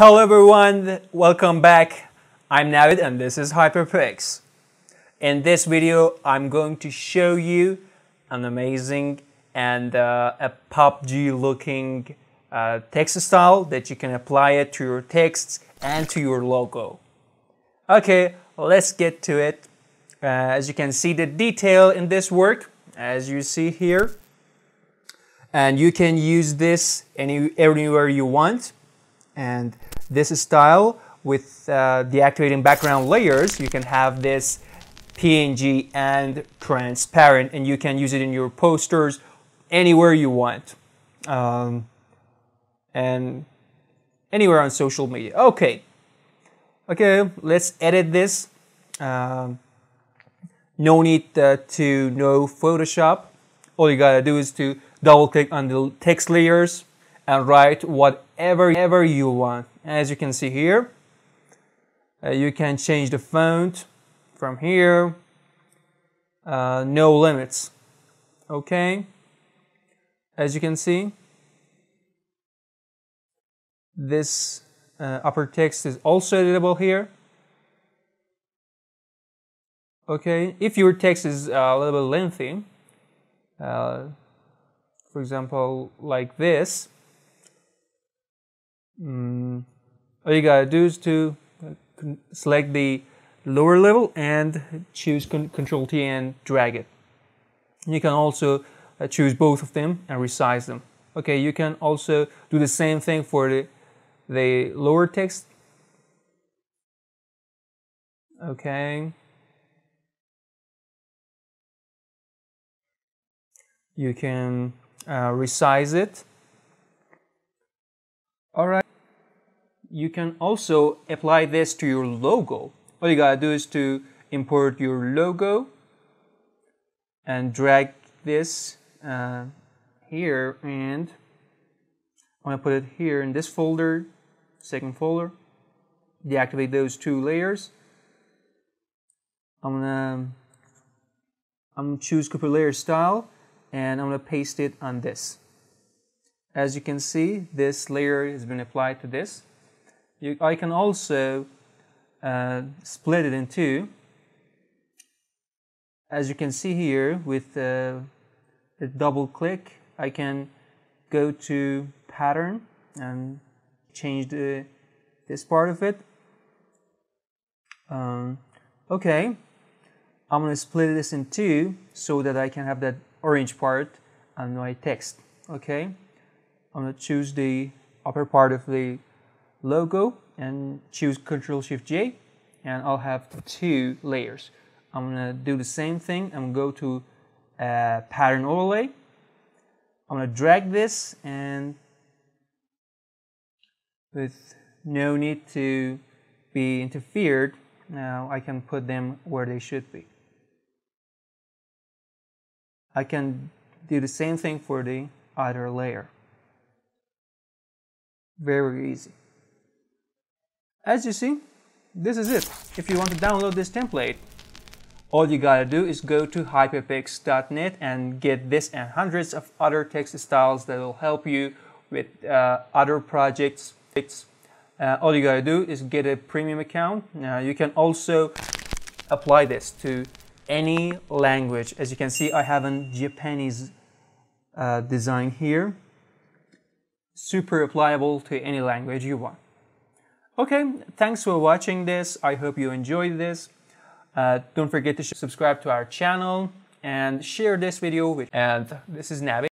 Hello everyone, welcome back. I'm Navid and this is HyperPix. In this video, I'm going to show you an amazing and uh, a PUBG looking uh, text style that you can apply it to your texts and to your logo. Okay, let's get to it. Uh, as you can see the detail in this work, as you see here. And you can use this any, anywhere you want. And this style with uh, deactivating background layers, you can have this PNG and transparent and you can use it in your posters anywhere you want. Um, and anywhere on social media. Okay. Okay, let's edit this. Um, no need uh, to know Photoshop. All you gotta do is to double click on the text layers and write whatever ever you want. As you can see here, uh, you can change the font from here. Uh, no limits. Okay. As you can see, this uh, upper text is also editable here. Okay, if your text is uh, a little bit lengthy, uh, for example, like this, um, all you gotta do is to uh, select the lower level and choose con Control T and drag it. You can also uh, choose both of them and resize them. Okay, you can also do the same thing for the, the lower text. Okay. You can uh, resize it. All right. You can also apply this to your logo. All you gotta do is to import your logo and drag this uh, here and I'm gonna put it here in this folder, second folder. Deactivate those two layers. I'm gonna I'm gonna choose copy layer style and I'm to paste it on this. As you can see, this layer has been applied to this. You, I can also uh, split it in two. As you can see here, with uh, a double click, I can go to pattern and change the, this part of it. Um, okay, I'm going to split this in two so that I can have that orange part on my text. Okay, I'm going to choose the upper part of the logo and choose Control Shift J and I'll have two layers. I'm going to do the same thing I'm going to go to uh, pattern overlay. I'm going to drag this and with no need to be interfered, now I can put them where they should be. I can do the same thing for the other layer. Very easy. As you see, this is it. If you want to download this template, all you gotta do is go to hyperpix.net and get this and hundreds of other text styles that will help you with uh, other projects. Uh, all you gotta do is get a premium account. Now you can also apply this to any language. As you can see, I have a Japanese uh, design here. Super applicable to any language you want. Okay, thanks for watching this. I hope you enjoyed this. Uh, don't forget to subscribe to our channel and share this video with. And this is Navi.